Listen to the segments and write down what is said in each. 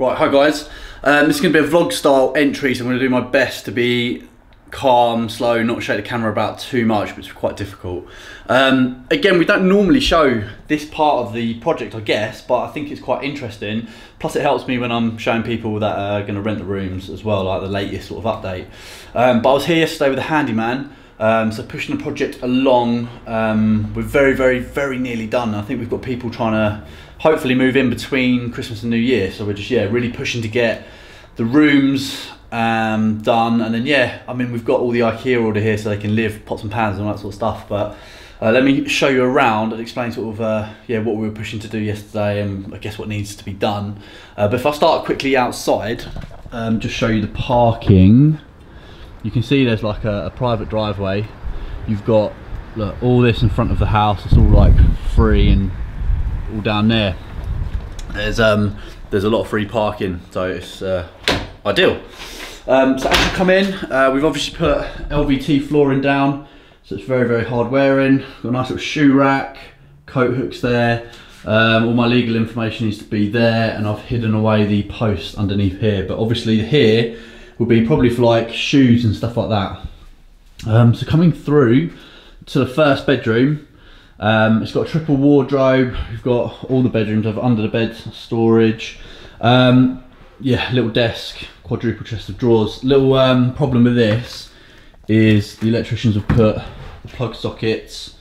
Right, hi guys. Um, this is going to be a vlog style entry, so I'm going to do my best to be calm, slow, not show the camera about too much, which is quite difficult. Um, again, we don't normally show this part of the project, I guess, but I think it's quite interesting. Plus, it helps me when I'm showing people that are going to rent the rooms as well, like the latest sort of update. Um, but I was here yesterday with a handyman. Um, so pushing the project along, um, we're very, very, very nearly done. I think we've got people trying to hopefully move in between Christmas and New Year. So we're just yeah really pushing to get the rooms um, done, and then yeah, I mean we've got all the IKEA order here so they can live pots and pans and all that sort of stuff. But uh, let me show you around and explain sort of uh, yeah what we were pushing to do yesterday and I guess what needs to be done. Uh, but if I start quickly outside, um, just show you the parking. You can see there's like a, a private driveway. You've got look, all this in front of the house. It's all like free and all down there. There's um there's a lot of free parking, so it's uh, ideal. Um, so as you come in, uh, we've obviously put LVT flooring down, so it's very very hard wearing. Got a nice little shoe rack, coat hooks there. Um, all my legal information needs to be there, and I've hidden away the post underneath here. But obviously here will be probably for like shoes and stuff like that. Um, so coming through to the first bedroom, um, it's got a triple wardrobe. We've got all the bedrooms have under the bed storage. Um, yeah, little desk, quadruple chest of drawers. Little um, problem with this is the electricians have put the plug sockets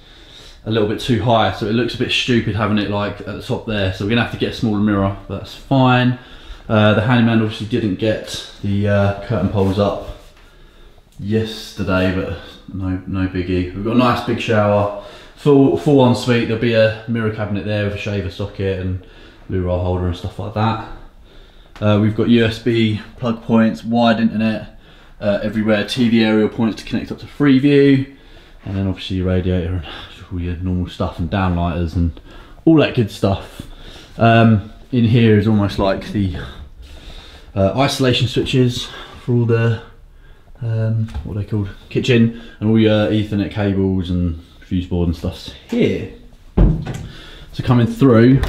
a little bit too high, so it looks a bit stupid having it like at the top there. So we're gonna have to get a smaller mirror, but that's fine. Uh, the handyman obviously didn't get the uh, curtain poles up yesterday, but no no biggie. We've got a nice big shower full full ensuite. There'll be a mirror cabinet there with a shaver socket and loo roll holder and stuff like that. Uh, we've got USB plug points, wired internet uh, everywhere, TV aerial points to connect up to Freeview, and then obviously your radiator and all your normal stuff and downlighters and all that good stuff. Um, in here is almost like the uh, isolation switches for all the um, what are they called kitchen and all your Ethernet cables and fuse board and stuff here. So coming through,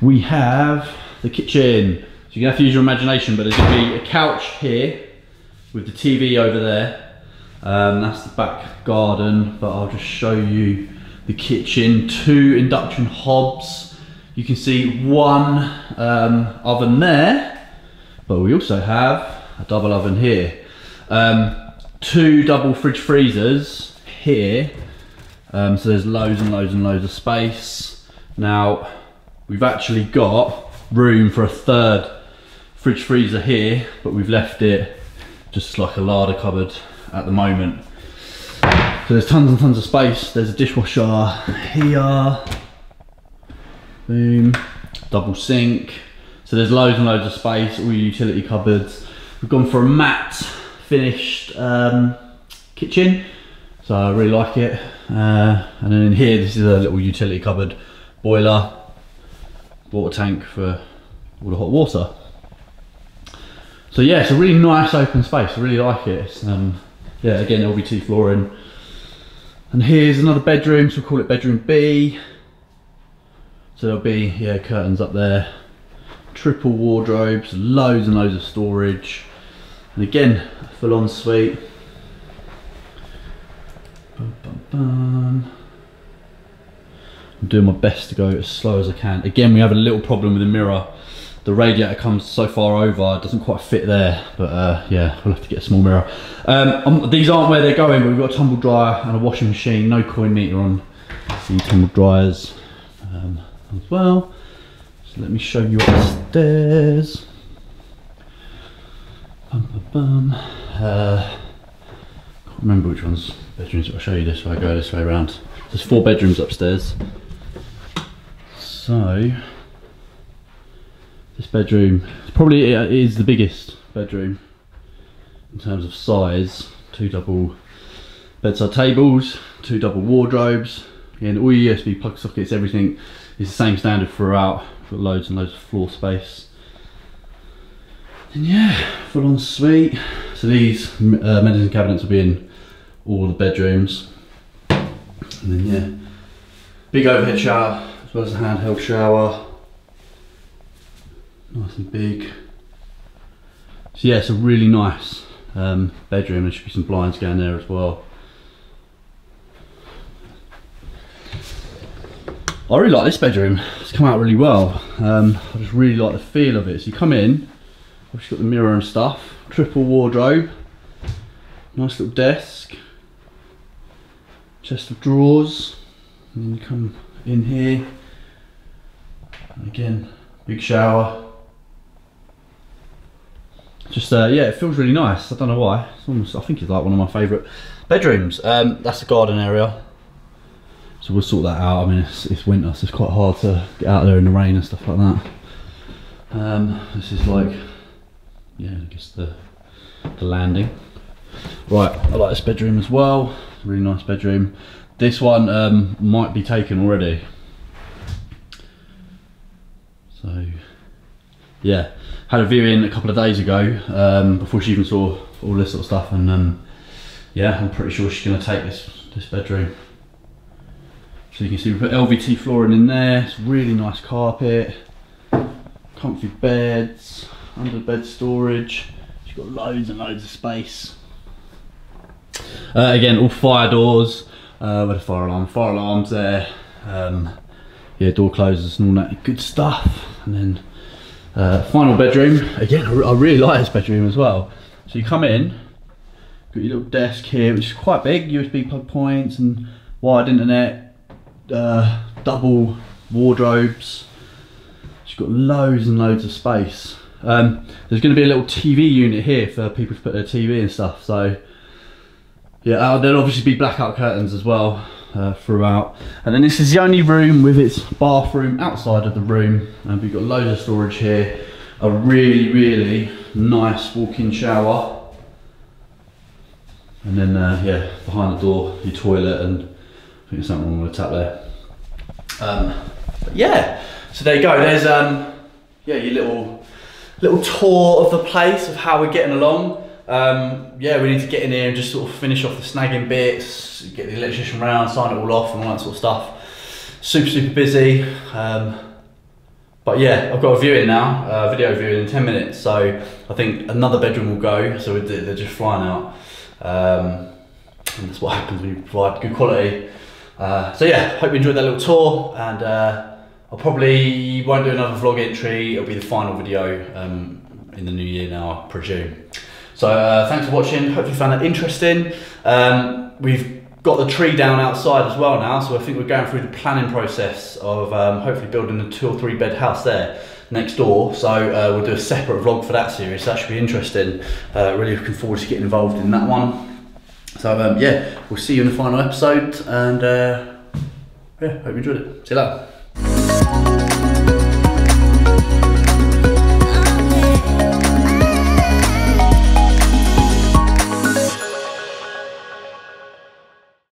we have the kitchen. So you're gonna have to use your imagination, but there's gonna be a couch here with the TV over there. Um, that's the back garden, but I'll just show you the kitchen. Two induction hobs. You can see one um, oven there, but we also have a double oven here. Um, two double fridge freezers here. Um, so there's loads and loads and loads of space. Now, we've actually got room for a third fridge freezer here, but we've left it just like a larder cupboard at the moment. So there's tons and tons of space. There's a dishwasher here. Boom. Double sink. So there's loads and loads of space, all your utility cupboards. We've gone for a matte finished um, kitchen. So I really like it. Uh, and then in here, this is a little utility cupboard, boiler, water tank for all the hot water. So yeah, it's a really nice open space. I really like it. Um, yeah, again, LVT flooring. And here's another bedroom, so we'll call it bedroom B. So there'll be, yeah, curtains up there. Triple wardrobes, loads and loads of storage. And again, full ensuite. Bum, bum, bum. I'm doing my best to go as slow as I can. Again, we have a little problem with the mirror. The radiator comes so far over, it doesn't quite fit there. But uh, yeah, we'll have to get a small mirror. Um, um, these aren't where they're going, but we've got a tumble dryer and a washing machine. No coin meter on the tumble dryers um, as well. So let me show you upstairs. Bum, bum, bum. Uh, can't remember which ones bedrooms. I'll show you this way. I go this way around. There's four bedrooms upstairs. So this bedroom probably is the biggest bedroom in terms of size. Two double bedside tables, two double wardrobes, and all your USB plug sockets. Everything is the same standard throughout. Got loads and loads of floor space. And yeah, full ensuite. So these uh, medicine cabinets will be in all the bedrooms. And then yeah, big overhead shower as well as a handheld shower. Nice and big. So yeah, it's a really nice um, bedroom. There should be some blinds going there as well. I really like this bedroom. It's come out really well. Um, I just really like the feel of it. So you come in, obviously got the mirror and stuff, triple wardrobe, nice little desk, chest of drawers, and then you come in here, and again, big shower. Just uh, yeah, it feels really nice. I don't know why. It's almost, I think it's like one of my favourite bedrooms. Um, that's the garden area. So we'll sort that out. I mean, it's, it's winter, so it's quite hard to get out there in the rain and stuff like that. Um, this is like, yeah, I guess the the landing. Right, I like this bedroom as well. Really nice bedroom. This one um, might be taken already. So, yeah, had a viewing a couple of days ago um, before she even saw all this sort of stuff, and um, yeah, I'm pretty sure she's going to take this this bedroom. So you can see we put LVT flooring in there, it's really nice carpet, comfy beds, under bed storage, she's got loads and loads of space. Uh, again, all fire doors, uh, with a fire alarm, fire alarms there, um, yeah, door closers and all that good stuff. And then uh, final bedroom, again, I really like this bedroom as well. So you come in, got your little desk here, which is quite big, USB plug points and wired internet, uh, double wardrobes. She's got loads and loads of space. Um, there's going to be a little TV unit here for people to put their TV and stuff. So yeah, uh, there'll obviously be blackout curtains as well uh, throughout. And then this is the only room with its bathroom outside of the room. And we've got loads of storage here. A really, really nice walk-in shower. And then, uh, yeah, behind the door, your toilet and something wrong with the tap there. Um, yeah, so there you go. There's um, yeah, your little little tour of the place of how we're getting along. Um, yeah, we need to get in here and just sort of finish off the snagging bits, get the electrician round, sign it all off, and all that sort of stuff. Super, super busy. Um, but yeah, I've got a viewing now, uh, video viewing in 10 minutes. So I think another bedroom will go. So they're just flying out. Um, and that's what happens when you provide good quality. Uh, so yeah, hope you enjoyed that little tour and uh, I'll probably won't do another vlog entry, it'll be the final video um, in the new year now, I presume. So uh, thanks for watching, hope you found that interesting. Um, we've got the tree down outside as well now, so I think we're going through the planning process of um, hopefully building a two or three bed house there next door. So uh, we'll do a separate vlog for that series, that should be interesting. Uh, really looking forward to getting involved in that one. So um, yeah, we'll see you in the final episode, and uh, yeah, hope you enjoyed it. See you later.